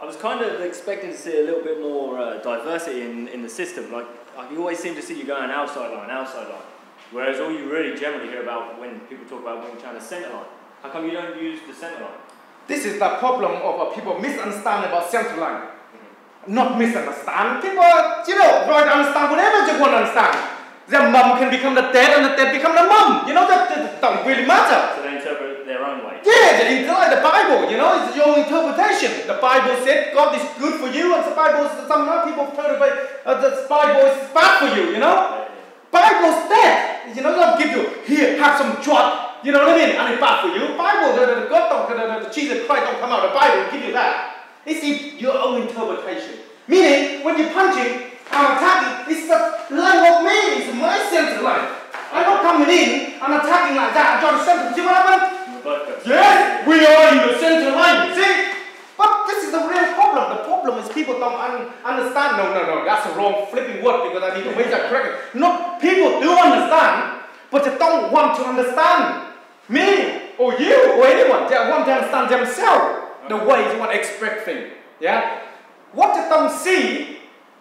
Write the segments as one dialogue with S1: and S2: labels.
S1: I was kind of expecting to see a little bit more uh, diversity in, in the system. Like, like you always seem to see you going outside line, outside line. Whereas all you really generally hear about when people talk about Wing Chun is centre line. How come you don't use the centre line?
S2: This is the problem of uh, people misunderstand about center line. Not misunderstand. People, you know, try to understand whatever they want to understand. The mum can become the dad and the dad become the mum. You know, that, that don't really matter.
S1: So their own way.
S2: Yeah, it's like the Bible, you know, it's your own interpretation. The Bible said God is good for you, and the Bible, some other people interpret uh, the Bible is bad for you, you know. Bible's that. You know, God give you, here, have some drug, you know what I mean, and it's bad for you. Bible, the, the, God don't, the, Jesus Christ don't come out, of the Bible give you that. It's your own interpretation. Meaning, when you're punching, I'm attacking, it's the line of me, it's my center line. I'm not coming in and attacking like that, I'm trying to center. See what happened? Yes, we are in the center line, see? But this is the real problem. The problem is people don't un understand. No, no, no, that's a wrong flipping word because I need to make that correct. No, people do understand, but they don't want to understand me or you or anyone. They want to understand themselves the way they want to express things. Yeah? What they don't see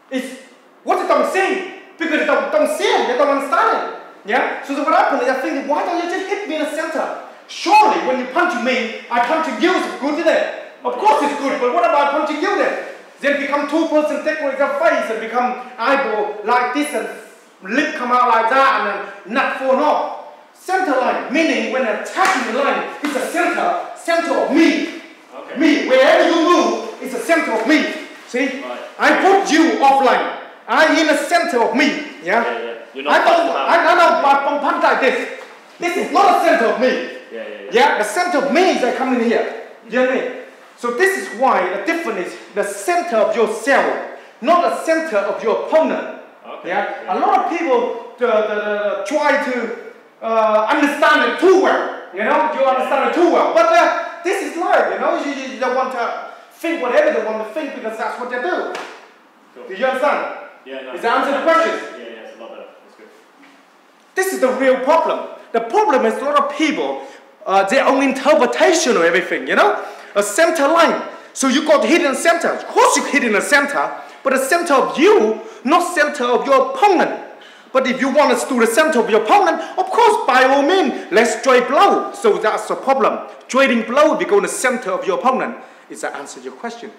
S2: is what they don't see because they don't, don't see it, they don't understand it. Yeah? So what happens is I think, why don't you just hit me in the center? Surely when you punch me, I punch you, it's good, isn't it? Of course it's good, but what about punching you then? Then become two person take with your face and become eyeball like this and lip come out like that and then nut fall off. Center line, meaning when attacking the line, it's a center, center of me.
S1: Okay.
S2: Me, wherever you move, it's a center of me. See?
S1: Right.
S2: I put you offline. I'm in the center of me. Yeah?
S1: Yeah, yeah. Not
S2: I don't,
S1: out.
S2: I don't I'm punch like this. This is not a center of me.
S1: Yeah, yeah, yeah.
S2: Yeah, the center of me is I come in here. You know what I mean? So this is why the difference is the center of yourself, not the center of your opponent.
S1: Okay.
S2: Yeah, a lot of people uh, the, the, try to uh, understand it too well. You know, you understand it too well. But uh, this is life. You know, you, you, you don't want to think whatever they want to think because that's what they do.
S1: Cool.
S2: Do you understand?
S1: Yeah, no.
S2: Does that answer the question?
S1: Yeah, yeah, it's a lot better. That's good.
S2: This is the real problem. The problem is a lot of people, uh, their own interpretation of everything, you know? A center line. So you got the center. Of course you hit in the center, but the center of you, not center of your opponent. But if you want us to the center of your opponent, of course, by all means, let's trade blow. So that's the problem. Trading blow, you go in the center of your opponent, is that answer your question.